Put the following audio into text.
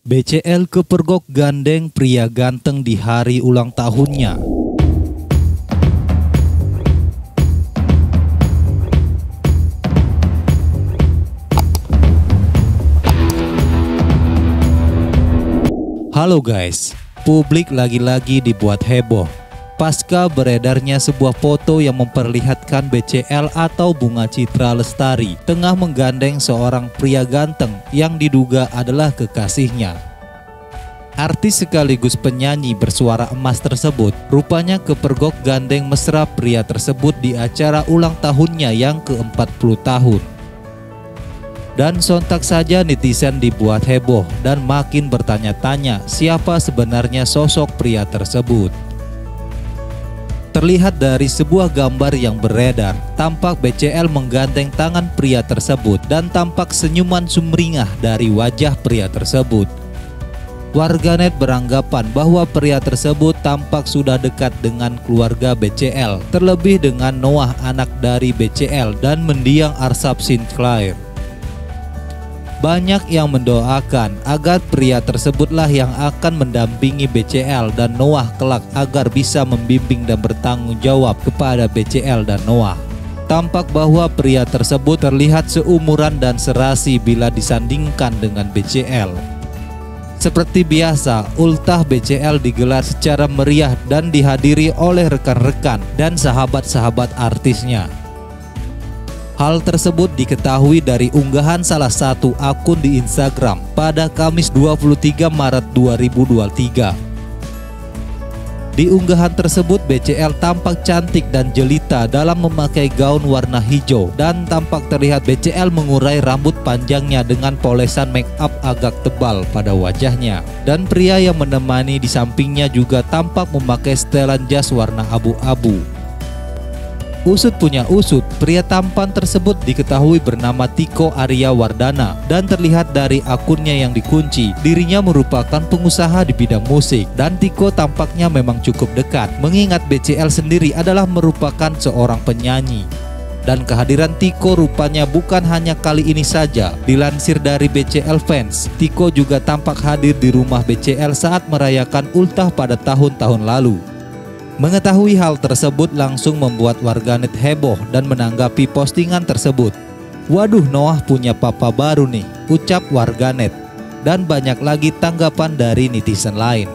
BCL kepergok gandeng pria ganteng di hari ulang tahunnya. Halo guys, publik lagi-lagi dibuat heboh pasca beredarnya sebuah foto yang memperlihatkan BCL atau Bunga Citra Lestari tengah menggandeng seorang pria ganteng yang diduga adalah kekasihnya. Artis sekaligus penyanyi bersuara emas tersebut rupanya kepergok gandeng mesra pria tersebut di acara ulang tahunnya yang ke-40 tahun. Dan sontak saja netizen dibuat heboh dan makin bertanya-tanya siapa sebenarnya sosok pria tersebut. Terlihat dari sebuah gambar yang beredar, tampak BCL menggandeng tangan pria tersebut dan tampak senyuman sumringah dari wajah pria tersebut. Warganet beranggapan bahwa pria tersebut tampak sudah dekat dengan keluarga BCL, terlebih dengan Noah anak dari BCL dan mendiang Arsap Sinclair. Banyak yang mendoakan agar pria tersebutlah yang akan mendampingi BCL dan Noah kelak agar bisa membimbing dan bertanggung jawab kepada BCL dan Noah. Tampak bahwa pria tersebut terlihat seumuran dan serasi bila disandingkan dengan BCL. Seperti biasa, ultah BCL digelar secara meriah dan dihadiri oleh rekan-rekan dan sahabat-sahabat artisnya. Hal tersebut diketahui dari unggahan salah satu akun di Instagram pada Kamis 23 Maret 2023. Di unggahan tersebut BCL tampak cantik dan jelita dalam memakai gaun warna hijau dan tampak terlihat BCL mengurai rambut panjangnya dengan polesan make up agak tebal pada wajahnya. Dan pria yang menemani di sampingnya juga tampak memakai setelan jas warna abu-abu. Usut punya usut, pria tampan tersebut diketahui bernama Tiko Arya Wardana dan terlihat dari akunnya yang dikunci, dirinya merupakan pengusaha di bidang musik dan Tiko tampaknya memang cukup dekat mengingat BCL sendiri adalah merupakan seorang penyanyi. Dan kehadiran Tiko rupanya bukan hanya kali ini saja. Dilansir dari BCL Fans, Tiko juga tampak hadir di rumah BCL saat merayakan ultah pada tahun-tahun lalu. Mengetahui hal tersebut langsung membuat warganet heboh dan menanggapi postingan tersebut. Waduh Noah punya papa baru nih, ucap warganet. Dan banyak lagi tanggapan dari netizen lain.